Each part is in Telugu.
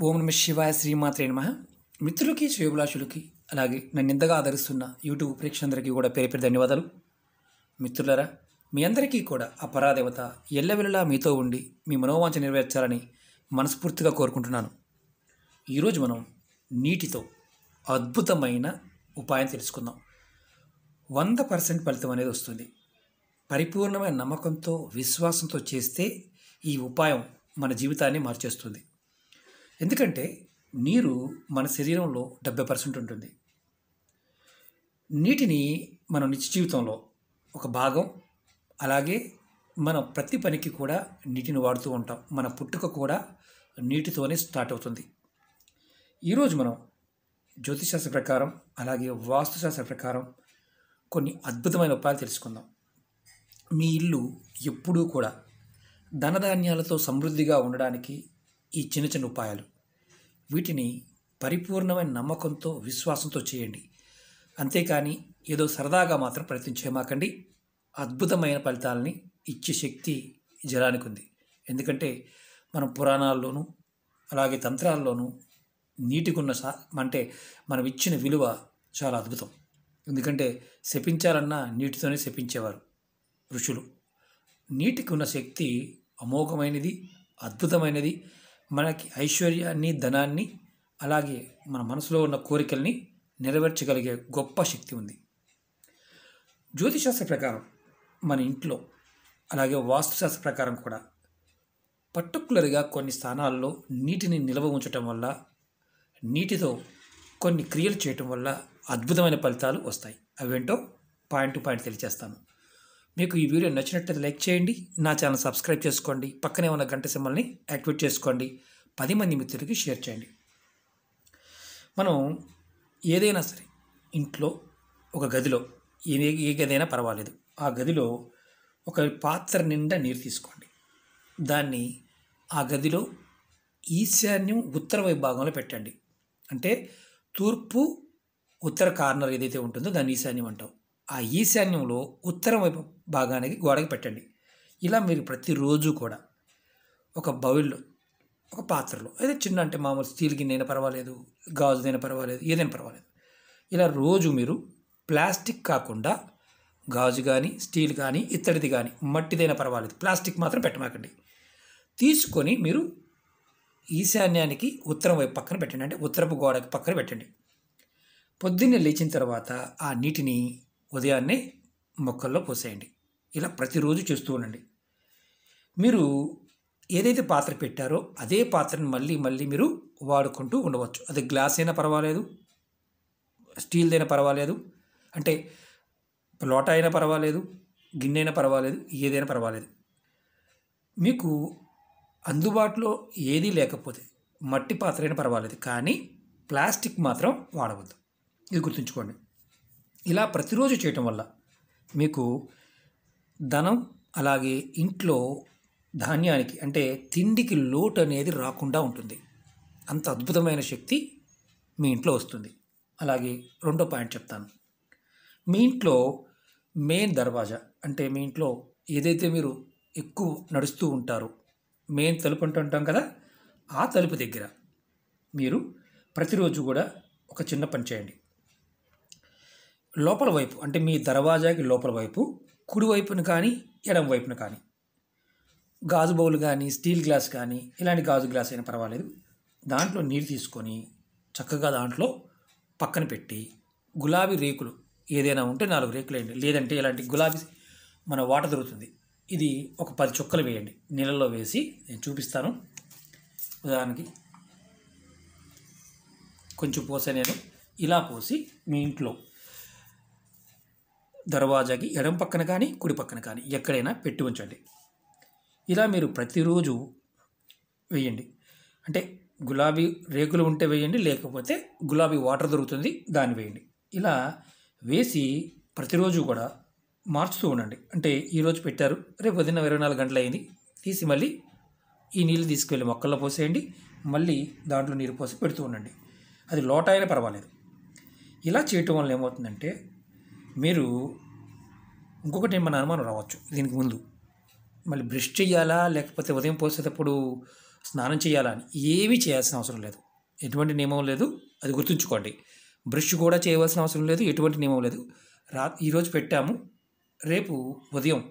ఓం నమ శివాయ శ్రీమాత్రే నమ. మిత్రులకి శ్రేయభిలాషులకి అలాగే నన్ను ఇంతగా ఆదరిస్తున్న యూట్యూబ్ ప్రేక్షకులందరికీ కూడా పేరు పేరు ధన్యవాదాలు. మిత్రులరా మీ అందరికీ కూడా ఆ పరాదేవత ఎల్లవెల్లలా మీతో ఉండి మీ మనోవాంఛ నెరవేర్చాలని మనస్ఫూర్తిగా కోరుకుంటున్నాను. ఈరోజు మనం నీటితో అద్భుతమైన ఉపాయం తెలుసుకుందాం. వంద పర్సెంట్ ఫలితం అనేది వస్తుంది. పరిపూర్ణమైన నమ్మకంతో విశ్వాసంతో చేస్తే ఈ ఉపాయం మన జీవితాన్ని మార్చేస్తుంది. ఎందుకంటే నీరు మన శరీరంలో డెబ్బై పర్సెంట్ ఉంటుంది. నీటిని మన నిత్య జీవితంలో ఒక భాగం అలాగే మన ప్రతి పనికి కూడా నీటిని వాడుతూ ఉంటాం. మన పుట్టుక కూడా నీటితోనే స్టార్ట్ అవుతుంది. ఈరోజు మనం జ్యోతిశాస్త్ర ప్రకారం అలాగే వాస్తుశాస్త్ర ప్రకారం కొన్ని అద్భుతమైన ఉపాయాలు తెలుసుకుందాం. మీ ఇల్లు ఎప్పుడూ కూడా ధనధాన్యాలతో సమృద్ధిగా ఉండడానికి ఈ చిన్న చిన్న ఉపాయాలు. వీటిని పరిపూర్ణమైన నమ్మకంతో విశ్వాసంతో చేయండి. అంతేకాని ఏదో సరదాగా మాత్రం ప్రయత్నించేమాకండి అద్భుతమైన ఫలితాలని ఇచ్చే శక్తి జలానికి ఉంది ఎందుకంటే మనం పురాణాల్లోనూ అలాగే తంత్రాల్లోనూ నీటికున్న సా అంటే మనం ఇచ్చిన విలువ చాలా అద్భుతం. ఎందుకంటే శపించాలన్నా నీటితోనే శపించేవారు ఋషులు. నీటికి ఉన్న శక్తి అమోఘమైనది అద్భుతమైనది మనకి ఐశ్వర్యాన్ని ధనాన్ని అలాగే మన మనసులో ఉన్న కోరికల్ని నెరవేర్చగలిగే గొప్ప శక్తి ఉంది. జ్యోతిశాస్త్ర ప్రకారం మన ఇంట్లో అలాగే వాస్తుశాస్త్ర ప్రకారం కూడా పర్టికులర్గా కొన్ని స్థానాల్లో నీటిని నిల్వ ఉంచటం వల్ల నీటితో కొన్ని క్రియలు చేయటం వల్ల అద్భుతమైన ఫలితాలు వస్తాయి. అవేంటో పాయింట్ టు పాయింట్ తెలియజేస్తాను మీకు ఈ వీడియో నచ్చినట్లయితే లైక్ చేయండి నా ఛానల్ సబ్స్క్రైబ్ చేసుకోండి పక్కనే ఉన్న గంట సింబల్ని యాక్టివేట్ చేసుకోండి పది మంది మిత్రులకి షేర్ చేయండి. మనం ఏదైనా సరే ఇంట్లో ఒక గదిలో ఏ ఏ గదైనా పర్వాలేదు ఆ గదిలో ఒక పాత్ర నిండా నీరు తీసుకోండి. దాన్ని ఆ గదిలో ఈశాన్యం ఉత్తర వైభాగంలో పెట్టండి. అంటే తూర్పు ఉత్తర కార్నర్ ఏదైతే ఉంటుందో దాన్ని ఈశాన్యం అంటాం. ఆ ఈశాన్యంలో ఉత్తరం వైపు భాగానికి గోడకి పెట్టండి. ఇలా మీరు ప్రతిరోజు కూడా ఒక బౌల్లో ఒక పాత్రలో అదే చిన్న అంటే మామూలు స్టీల్ గిన్నె పర్వాలేదు గాజుదైనా పర్వాలేదు ఏదైనా పర్వాలేదు. ఇలా రోజు మీరు ప్లాస్టిక్ కాకుండా గాజు కానీ స్టీల్ కానీ ఇత్తడిది కానీ మట్టిదైనా పర్వాలేదు ప్లాస్టిక్ మాత్రం పెట్టమాకండి. తీసుకొని మీరు ఈశాన్యానికి ఉత్తరం వైపు పక్కన పెట్టండి అంటే ఉత్తరపు గోడకి పక్కన పెట్టండి. పొద్దున్నే లేచిన తర్వాత ఆ నీటిని ఉదయాన్నే మొక్కల్లో పోసేయండి. ఇలా ప్రతిరోజు చేస్తూ ఉండండి. మీరు ఏదైతే పాత్ర పెట్టారో అదే పాత్రని మళ్ళీ మళ్ళీ మీరు వాడుకుంటూ ఉండవచ్చు. అది గ్లాస్ అయినా పర్వాలేదు స్టీల్దైనా పర్వాలేదు అంటే లోట అయినా పర్వాలేదు గిన్నె అయినా పర్వాలేదు ఏదైనా పర్వాలేదు. మీకు అందుబాటులో ఏదీ లేకపోతే మట్టి పాత్ర అయినా పర్వాలేదు కానీ ప్లాస్టిక్ మాత్రం వాడవద్దు. ఇది గుర్తుంచుకోండి. ఇలా ప్రతిరోజు చేయటం వల్ల మీకు ధనం అలాగే ఇంట్లో ధాన్యానికి అంటే తిండికి లోటు అనేది రాకుండా ఉంటుంది. అంత అద్భుతమైన శక్తి మీ ఇంట్లో వస్తుంది. అలాగే రెండో పాయింట్ చెప్తాను. మీ ఇంట్లో మెయిన్ దర్వాజా అంటే మీ ఇంట్లో ఏదైతే మీరు ఎక్కువ నడుస్తూ ఉంటారో మెయిన్ తలుపు అంటుంటాం కదా ఆ తలుపు దగ్గర మీరు ప్రతిరోజు కూడా ఒక చిన్న పని చేయండి. లోపల వైపు అంటే మీ దర్వాజాకి లోపల వైపు కుడివైపును కానీ ఎడం వైపును కానీ. గాజు బౌల్ కానీ స్టీల్ గ్లాస్ కానీ ఇలాంటి గాజు గ్లాస్ అయినా పర్వాలేదు. దాంట్లో నీరు తీసుకొని చక్కగా దాంట్లో పక్కన పెట్టి గులాబీ రేకులు ఏదైనా ఉంటే నాలుగు రేకులు వేయండి. లేదంటే ఇలాంటి గులాబీ మన వాటర్ దొరుకుతుంది. ఇది ఒక పది చుక్కలు వేయండి. నీళ్ళల్లో వేసి నేను చూపిస్తాను. ఉదాహరణకి కొంచెం పోసే నేను. ఇలా పోసి మీ ఇంట్లో దర్వాజాకి ఎడం పక్కన కానీ కుడి పక్కన కానీ ఎక్కడైనా పెట్టి ఉంచండి. ఇలా మీరు ప్రతిరోజు వేయండి. అంటే గులాబీ రేకులు ఉంటే వేయండి లేకపోతే గులాబీ వాటర్ దొరుకుతుంది దాన్ని వేయండి. ఇలా వేసి ప్రతిరోజు కూడా మార్చుతూ ఉండండి. అంటే ఈరోజు పెట్టారు రేపు పొద్దున్న ఇరవై నాలుగు గంటలు అయింది తీసి మళ్ళీ ఈ నీళ్ళు తీసుకెళ్ళి మొక్కల్లో పోసేయండి. మళ్ళీ దాంట్లో నీరు పోసి పెడుతూ ఉండండి. అది లోట అయినా పర్వాలేదు. ఇలా చేయటం వల్ల ఏమవుతుందంటే మీరు ఇంకొకటి ఏమన్నా అనుమానం రావచ్చు దీనికి ముందు. మళ్ళీ బ్రష్ చేయాలా లేకపోతే ఉదయం పోసేటప్పుడు స్నానం చేయాలా అని ఏమీ చేయాల్సిన అవసరం లేదు. ఎటువంటి నియమం లేదు. అది గుర్తుంచుకోండి. బ్రష్ కూడా చేయవలసిన అవసరం లేదు. ఎటువంటి నియమం లేదు. రా ఈరోజు పెట్టాము. రేపు ఉదయం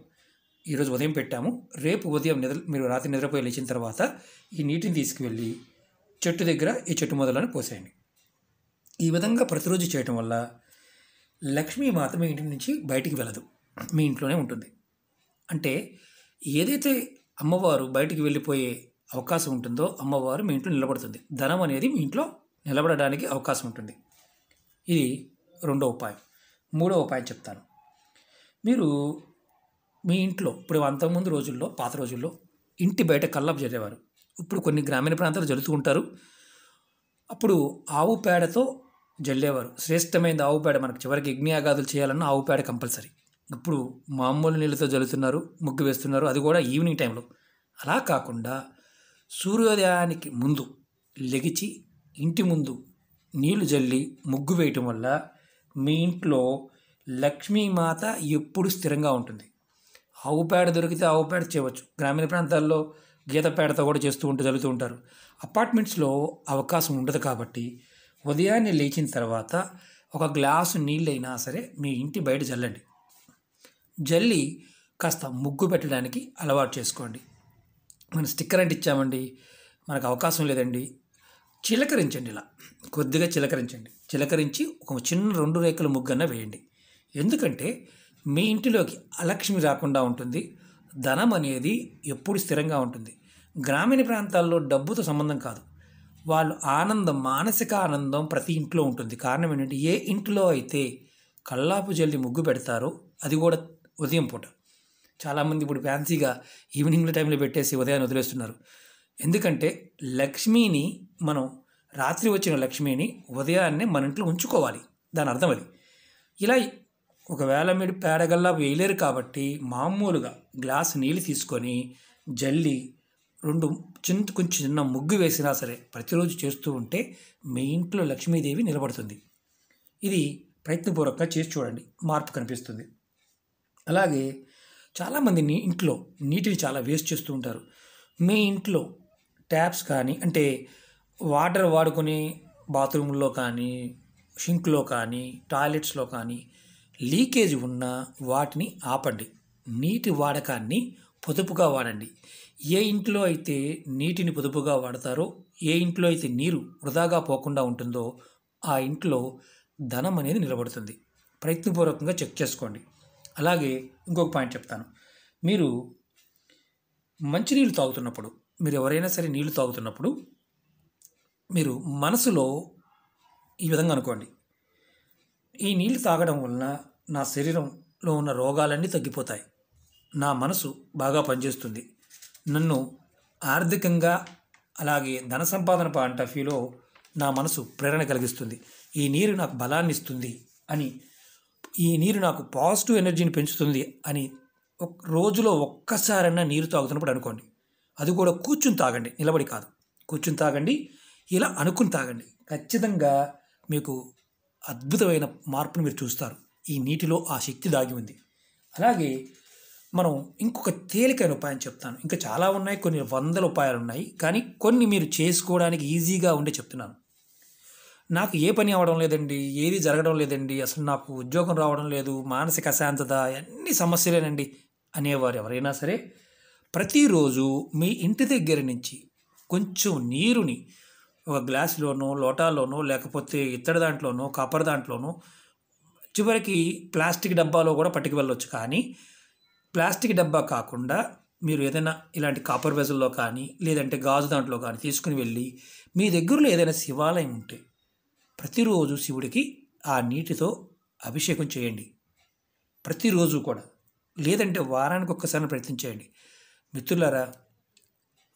ఈరోజు ఉదయం పెట్టాము. రేపు ఉదయం నిద్ర మీరు రాత్రి నిద్రపోయి లేచిన తర్వాత ఈ నీటిని తీసుకువెళ్ళి చెట్టు దగ్గర ఈ చెట్టు మొదలను పోసేయండి. ఈ విధంగా ప్రతిరోజు చేయటం వల్ల లక్ష్మీ మాత ఇంటి నుంచి బయటికి వెళ్ళదు. మీ ఇంట్లోనే ఉంటుంది. అంటే ఏదైతే అమ్మవారు బయటికి వెళ్ళిపోయే అవకాశం ఉంటుందో అమ్మవారు మీ ఇంట్లో నిలబడుతుంది. ధనం అనేది మీ ఇంట్లో నిలబడడానికి అవకాశం ఉంటుంది. ఇది రెండో ఉపాయం. మూడో ఉపాయం చెప్తాను. మీరు మీ ఇంట్లో ఇప్పుడు అంతకుముందు రోజుల్లో పాత రోజుల్లో ఇంటి బయట కల్లాపు జరిగేవారు. ఇప్పుడు కొన్ని గ్రామీణ ప్రాంతాలు జరుగుతూ ఉంటారు. అప్పుడు ఆవు పేడతో జల్లేవారు. శ్రేష్టమైనది ఆవు పేడ మనకు చివరికి యజ్ఞయాగాదులు చేయాలన్నా ఆవు పేడ కంపల్సరీ. ఇప్పుడు మామూలు నీళ్ళతో జల్లుతున్నారు ముగ్గు వేస్తున్నారు అది కూడా ఈవినింగ్ టైంలో. అలా కాకుండా సూర్యోదయానికి ముందు లెగిచి ఇంటి ముందు నీళ్ళు జల్లి ముగ్గు వేయటం వల్ల మీ ఇంట్లో లక్ష్మీమాత ఎప్పుడు స్థిరంగా ఉంటుంది. ఆవు పేడ దొరికితే ఆవు పేడ చేయవచ్చు. గ్రామీణ ప్రాంతాల్లో గీత పేడతో కూడా చేస్తూ ఉంటూ జరుగుతూ ఉంటారు. అపార్ట్మెంట్స్లో అవకాశం ఉండదు కాబట్టి ఉదయాన్నే లేచిన తర్వాత ఒక గ్లాసు నీళ్ళైనా సరే మీ ఇంటి బయట జల్లండి. జల్లి కాస్త ముగ్గు పెట్టడానికి అలవాటు చేసుకోండి. మనం స్టిక్కర్ అంటే ఇచ్చామండి. మనకు అవకాశం లేదండి. చిలకరించండి ఇలా. కొద్దిగా చిలకరించండి. చిలకరించి ఒక చిన్న రెండు రేకుల ముగ్గన్న వేయండి. ఎందుకంటే మీ ఇంటిలోకి అలక్ష్మి రాకుండా ఉంటుంది. ధనం అనేది ఎప్పుడు స్థిరంగా ఉంటుంది. గ్రామీణ ప్రాంతాల్లో డబ్బుతో సంబంధం కాదు. వాళ్ళు ఆనందం మానసిక ఆనందం ప్రతి ఇంట్లో ఉంటుంది. కారణం ఏంటంటే ఏ ఇంట్లో అయితే కల్లాపు జల్లి ముగ్గు పెడతారో అది కూడా ఉదయం పూట. చాలామంది ఇప్పుడు ఫ్యాన్సీగా ఈవినింగ్ టైంలో పెట్టేసి ఉదయాన్ని వదిలేస్తున్నారు. ఎందుకంటే లక్ష్మిని మనం రాత్రి వచ్చిన లక్ష్మిని ఉదయాన్నే మన ఇంట్లో ఉంచుకోవాలి. దాని అర్థం అది. ఇలా ఒకవేళ మీరు పేడగల్లా వేయలేరు కాబట్టి మామూలుగా గ్లాస్ నీళ్ళు తీసుకొని జల్లి రెండు చిన్న కొంచెం చిన్న ముగ్గు వేసినా సరే ప్రతిరోజు చేస్తూ ఉంటే మీ ఇంట్లో లక్ష్మీదేవి నిలబడుతుంది. ఇది ప్రయత్నపూర్వకంగా చేసి చూడండి. మార్పు కనిపిస్తుంది. అలాగే చాలామంది నీ ఇంట్లో నీటిని చాలా వేస్ట్ చేస్తూ ఉంటారు. మీ ఇంట్లో ట్యాప్స్ కానీ అంటే వాటర్ వాడుకునే బాత్రూంలో కానీ షింక్లో కానీ టాయిలెట్స్లో కానీ లీకేజ్ ఉన్న వాటిని ఆపండి. నీటి వాడకాన్ని పొదుపుగా వాడండి. ఏ ఇంట్లో అయితే నీటిని పొదుపుగా వాడతారో ఏ ఇంట్లో అయితే నీరు వృధాగా పోకుండా ఉంటుందో ఆ ఇంట్లో ధనం అనేది నిలబడుతుంది. ప్రయత్నపూర్వకంగా చెక్ చేసుకోండి. అలాగే ఇంకొక పాయింట్ చెప్తాను. మీరు మంచినీళ్ళు తాగుతున్నప్పుడు మీరు ఎవరైనా సరే నీళ్ళు తాగుతున్నప్పుడు మీరు మనసులో ఈ విధంగా అనుకోండి. ఈ నీళ్ళు తాగడం వలన నా శరీరంలో ఉన్న రోగాలన్నీ తగ్గిపోతాయి. నా మనసు బాగా పనిచేస్తుంది. నన్ను ఆర్థికంగా అలాగే ధన సంపాదన పాయింట్ ఆఫ్ వ్యూలో నా మనసు ప్రేరణ కలిగిస్తుంది. ఈ నీరు నాకు బలాన్ని ఇస్తుంది అని ఈ నీరు నాకు పాజిటివ్ ఎనర్జీని పెంచుతుంది అని ఒక రోజులో ఒక్కసారన్నా నీరు తాగుతున్నప్పుడు అనుకోండి. అది కూడా కూర్చుని తాగండి నిలబడి కాదు. కూర్చుని తాగండి ఇలా అనుకుని తాగండి. ఖచ్చితంగా మీకు అద్భుతమైన మార్పును మీరు చూస్తారు. ఈ నీటిలో ఆ శక్తి దాగి ఉంది. అలాగే మనం ఇంకొక తేలికైన ఉపాయం చెప్తాను. ఇంకా చాలా ఉన్నాయి కొన్ని వందల ఉపాయాలు ఉన్నాయి కానీ కొన్ని మీరు చేసుకోవడానికి ఈజీగా ఉండే చెప్తున్నాను. నాకు ఏ పని అవడం లేదండి ఏది జరగడం లేదండి అసలు నాకు ఉద్యోగం రావడం లేదు మానసిక అశాంతత అన్ని సమస్యలేనండి అనేవారు ఎవరైనా సరే ప్రతిరోజు మీ ఇంటి దగ్గర నుంచి కొంచెం నీరుని ఒక గ్లాసులోనో లోటాలోనో లేకపోతే ఇత్తడి దాంట్లోనో కాపర్ దాంట్లోనో చివరికి ప్లాస్టిక్ డబ్బాలో కూడా పట్టుకు వెళ్ళొచ్చు కానీ ప్లాస్టిక్ డబ్బా కాకుండా మీరు ఏదైనా ఇలాంటి కాపర్ వెజల్లో కానీ లేదంటే గాజు దాంట్లో కానీ తీసుకుని వెళ్ళి మీ దగ్గరలో ఏదైనా శివాలయం ఉంటే ప్రతిరోజు శివుడికి ఆ నీటితో అభిషేకం చేయండి. ప్రతిరోజు కూడా. లేదంటే వారానికి ఒక్కసారి ప్రయత్నం చేయండి. మిత్రులారా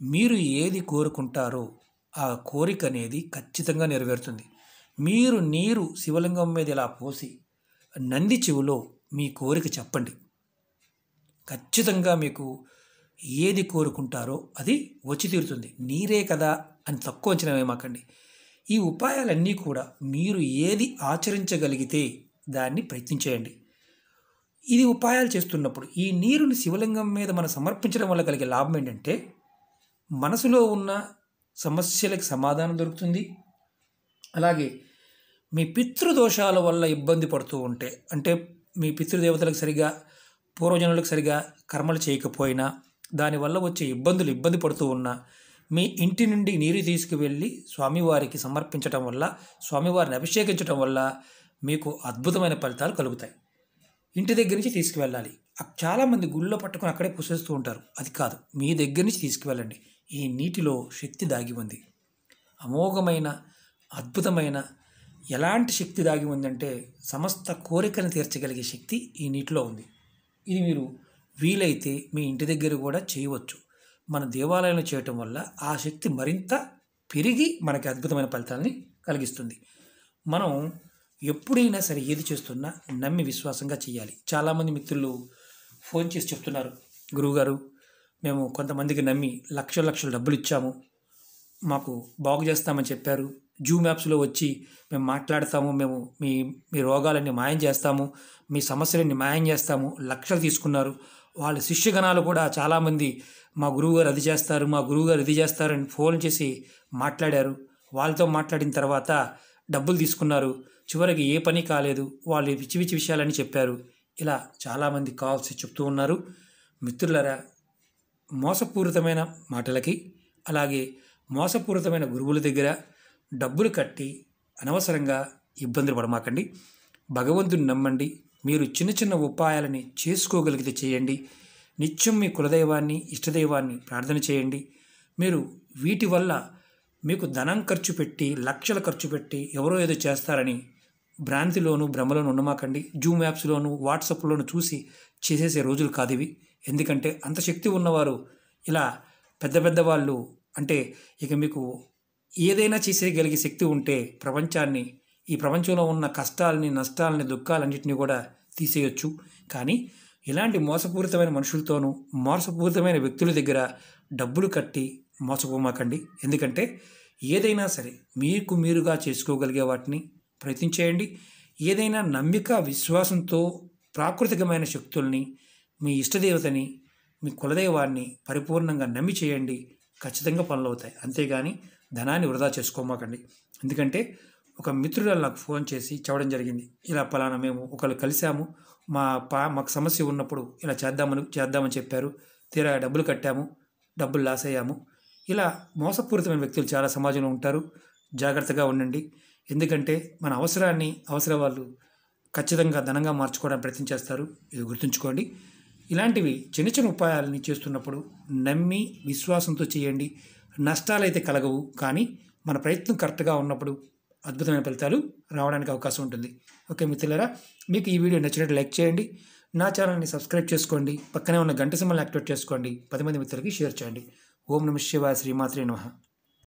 మీరు ఏది కోరుకుంటారో ఆ కోరిక అనేది ఖచ్చితంగా నెరవేరుతుంది. మీరు నీరు శివలింగం మీద ఇలా పోసి నంది చెవులో మీ కోరిక చెప్పండి. ఖచ్చితంగా మీకు ఏది కోరుకుంటారో అది వచ్చి తీరుతుంది. నీరే కదా అని తక్కువ అంచనా వేయమాకండి. ఈ ఉపాయాలన్నీ కూడా మీరు ఏది ఆచరించగలిగితే దాన్ని ప్రయత్నించేయండి. ఇది ఉపాయాలు చేస్తున్నప్పుడు ఈ నీరుని శివలింగం మీద మనం సమర్పించడం వల్ల కలిగే లాభం ఏంటంటే మనసులో ఉన్న సమస్యలకు సమాధానం దొరుకుతుంది. అలాగే మీ పితృదోషాల వల్ల ఇబ్బంది పడుతూ ఉంటే అంటే మీ పితృదేవతలకు సరిగా పూర్వజనులకు సరిగా కర్మలు చేయకపోయినా దానివల్ల వచ్చే ఇబ్బందులు ఇబ్బంది పడుతూ ఉన్నా మీ ఇంటి నుండి నీరు తీసుకువెళ్ళి స్వామివారికి సమర్పించటం వల్ల స్వామివారిని అభిషేకించటం వల్ల మీకు అద్భుతమైన ఫలితాలు కలుగుతాయి. ఇంటి దగ్గర నుంచి తీసుకువెళ్ళాలి. చాలామంది గుళ్ళో పట్టుకుని అక్కడే పుసేస్తూ ఉంటారు. అది కాదు మీ దగ్గర నుంచి తీసుకువెళ్ళండి. ఈ నీటిలో శక్తి దాగి ఉంది. అమోఘమైన అద్భుతమైన ఎలాంటి శక్తి దాగి ఉందంటే సమస్త కోరికను తీర్చగలిగే శక్తి ఈ నీటిలో ఉంది. ఇది మీరు వీలైతే మీ ఇంటి దగ్గర కూడా చేయవచ్చు. మన దేవాలయంలో చేయటం వల్ల ఆ శక్తి మరింత పెరిగి మనకి అద్భుతమైన ఫలితాలని కలిగిస్తుంది. మనం ఎప్పుడైనా సరే ఏది చేస్తున్నా నమ్మి విశ్వాసంగా చేయాలి. చాలామంది మిత్రులు ఫోన్ చేసి చెప్తున్నారు గురువుగారు మేము కొంతమందికి నమ్మి లక్షల లక్షల డబ్బులు ఇచ్చాము మాకు బాగు చేస్తామని చెప్పారు జూమ్ యాప్స్లో వచ్చి మేము మాట్లాడతాము మేము మీ మీ రోగాలన్నీ మాయం చేస్తాము మీ సమస్యలన్నీ మాయం చేస్తాము లక్షలు తీసుకున్నారు. వాళ్ళ శిష్యగణాలు కూడా చాలామంది మా గురువుగారు అది చేస్తారు మా గురువుగారు ఇది చేస్తారని ఫోన్ చేసి మాట్లాడారు. వాళ్ళతో మాట్లాడిన తర్వాత డబ్బులు తీసుకున్నారు. చివరికి ఏ పని కాలేదు. వాళ్ళు పిచ్చి పిచ్చి విషయాలని చెప్పారు. ఇలా చాలామంది కాల్స్ చెప్తూ ఉన్నారు. మిత్రులరా మోసపూరితమైన మాటలకి అలాగే మోసపూరితమైన గురువుల దగ్గర డబ్బులు కట్టి అనవసరంగా ఇబ్బందులు పడమాకండి. భగవంతుని నమ్మండి. మీరు చిన్న చిన్న ఉపాయాలని చేసుకోగలిగితే చేయండి. నిత్యం మీ కులదైవాన్ని ఇష్టదైవాన్ని ప్రార్థన చేయండి. మీరు వీటి వల్ల మీకు ధనం ఖర్చు పెట్టి లక్షలు ఖర్చు పెట్టి ఎవరో ఏదో చేస్తారని భ్రాంతిలోను భ్రమలోను ఉండమాకండి. జూమ్ యాప్స్లోను వాట్సాప్లోను చూసి చేసేసే రోజులు కాదు ఇవి ఎందుకంటే అంత శక్తి ఉన్నవారు ఇలా పెద్ద పెద్ద వాళ్ళు అంటే ఇక మీకు ఏదైనా చేసేయగలిగే శక్తి ఉంటే ప్రపంచాన్ని ఈ ప్రపంచంలో ఉన్న కష్టాలని నష్టాలని దుఃఖాలన్నింటినీ కూడా తీసేయొచ్చు. కానీ ఇలాంటి మోసపూరితమైన మనుషులతోనూ మోసపూరితమైన వ్యక్తుల దగ్గర డబ్బులు కట్టి మోసపోమాకండి. ఎందుకంటే ఏదైనా సరే మీకు మీరుగా చేసుకోగలిగే వాటిని ప్రయత్నించేయండి ఏదైనా నమ్మిక విశ్వాసంతో ప్రాకృతికమైన శక్తుల్ని మీ ఇష్టదేవతని మీ కులదైవాన్ని పరిపూర్ణంగా నమ్మి చేయండి. ఖచ్చితంగా పనులు అవుతాయి. అంతేగాని ధనాన్ని వృధా చేసుకోమాకండి. ఎందుకంటే ఒక మిత్రుడు నాకు ఫోన్ చేసి చెప్పడం జరిగింది. ఇలా పలానా మేము ఒకళ్ళు కలిసాము మా పా మాకు సమస్య ఉన్నప్పుడు ఇలా చేద్దామని చేద్దామని చెప్పారు. తీరా డబ్బులు కట్టాము. డబ్బులు లాస్ అయ్యాము. ఇలా మోసపూరితమైన వ్యక్తులు చాలా సమాజంలో ఉంటారు. జాగ్రత్తగా ఉండండి. ఎందుకంటే మన అవసరాన్ని అవసర వాళ్ళు ఖచ్చితంగా ధనంగా మార్చుకోవడానికి ప్రయత్నం చేస్తారు. ఇది గుర్తుంచుకోండి. ఇలాంటివి చిన్న చిన్న ఉపాయాలని చేస్తున్నప్పుడు నమ్మి విశ్వాసంతో చేయండి. నష్టాలైతే కలగవు కానీ మన ప్రయత్నం కరెక్ట్గా ఉన్నప్పుడు అద్భుతమైన ఫలితాలు రావడానికి అవకాశం ఉంటుంది. ఓకే మిత్రులరా మీకు ఈ వీడియో నచ్చినట్టు లైక్ చేయండి. నా ఛానల్ని సబ్స్క్రైబ్ చేసుకోండి. పక్కనే ఉన్న గంట సింబల్ యాక్టివేట్ చేసుకోండి. పది మంది మిత్రులకి షేర్ చేయండి. ఓం నమ శివాయ శ్రీమాత్రి నమః.